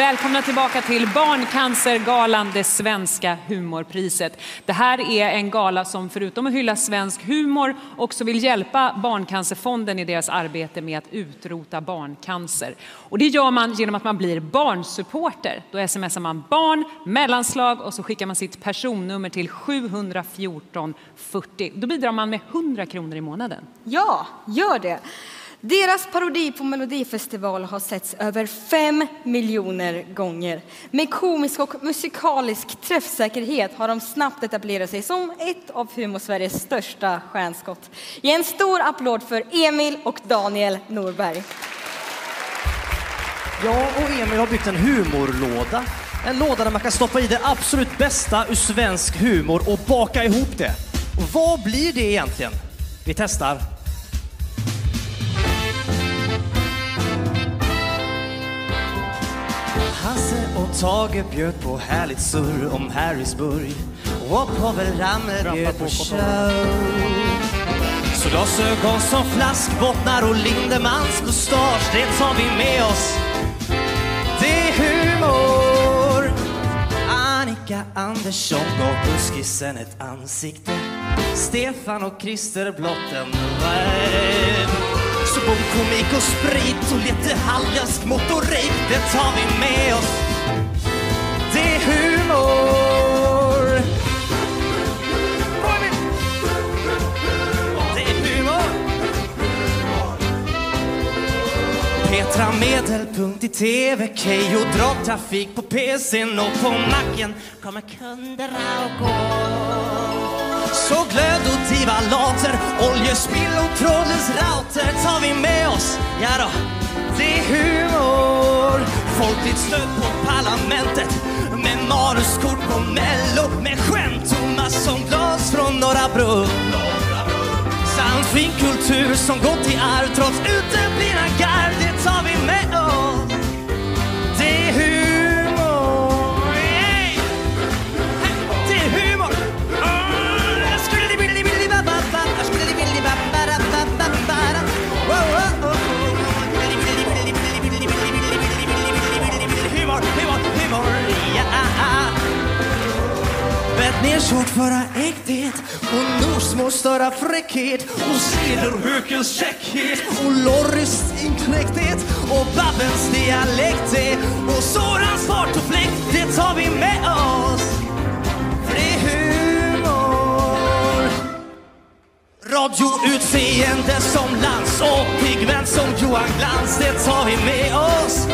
Välkomna tillbaka till Barncancergalan, det svenska humorpriset. Det här är en gala som förutom att hylla svensk humor också vill hjälpa Barncancerfonden i deras arbete med att utrota barncancer. Och det gör man genom att man blir barnsupporter. Då smsar man barn, mellanslag och så skickar man sitt personnummer till 714 40. Då bidrar man med 100 kronor i månaden. Ja, gör det. Deras parodi på Melodifestival har setts över fem miljoner gånger. Med komisk och musikalisk träffsäkerhet har de snabbt etablerat sig som ett av Humorsveriges största stjärnskott. Ge en stor applåd för Emil och Daniel Norberg. Jag och Emil har byggt en humorlåda. En låda där man kan stoppa i det absolut bästa ur svensk humor och baka ihop det. Och vad blir det egentligen? Vi testar. Hasse och Tage bjöd på härligt surr om Harrisburg och Povel bjöd på show. Så glasögon som flaskbottnar och Lindemans mustasch, det tar vi med oss. Det är humor. Annika Andersson gav buskisen ett ansikte. Stefan och Christer blott en vibe. Så bomkomik och sprit och lite halländsk motorik det tar vi med oss. Det är humor. Det är humor. Petra Medelpunkt i TV, Keyyo dragtrafik på PCn och på macken kommer kunderna och går. Så glöd och divalater, oljespill och trådlös router tar vi med oss. Ja då, det är humor. Folkligt stöd på parlamentet med manuskort på Mello med skämt Thomas som glas från Norra Brunn. Samt fin kultur som gått i arv trots uteblivna garv, det tar vi med Bettnersort föra äkthet och Norsmå störa fräckhet och Cederhökens käckhet och Lorrys inknäckthet och Babbens dialekt och Sorans fart och fläkt, det tar vi med oss. För det är humor. Radioutseende som Lans och pigment som Johan Glans, det tar vi med oss.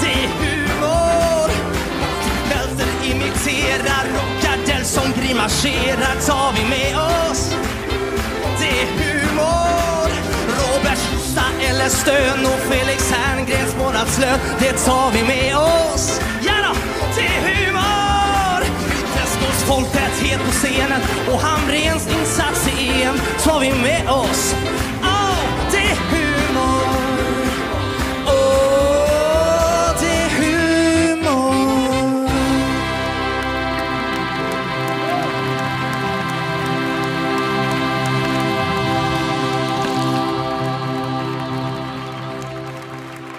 Det är humor. Bälten imiterar och som grimaserar tar vi med oss. Det är humor. Roberts Hosta eller Stön och Felix Herngrens månadslön, det tar vi med oss. Ja då, det är humor. Västgårds folktäthet på scenen och Hamrens insats i EM tar vi med oss.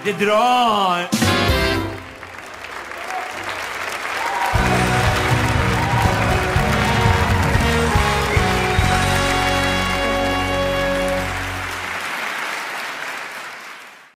Det drar.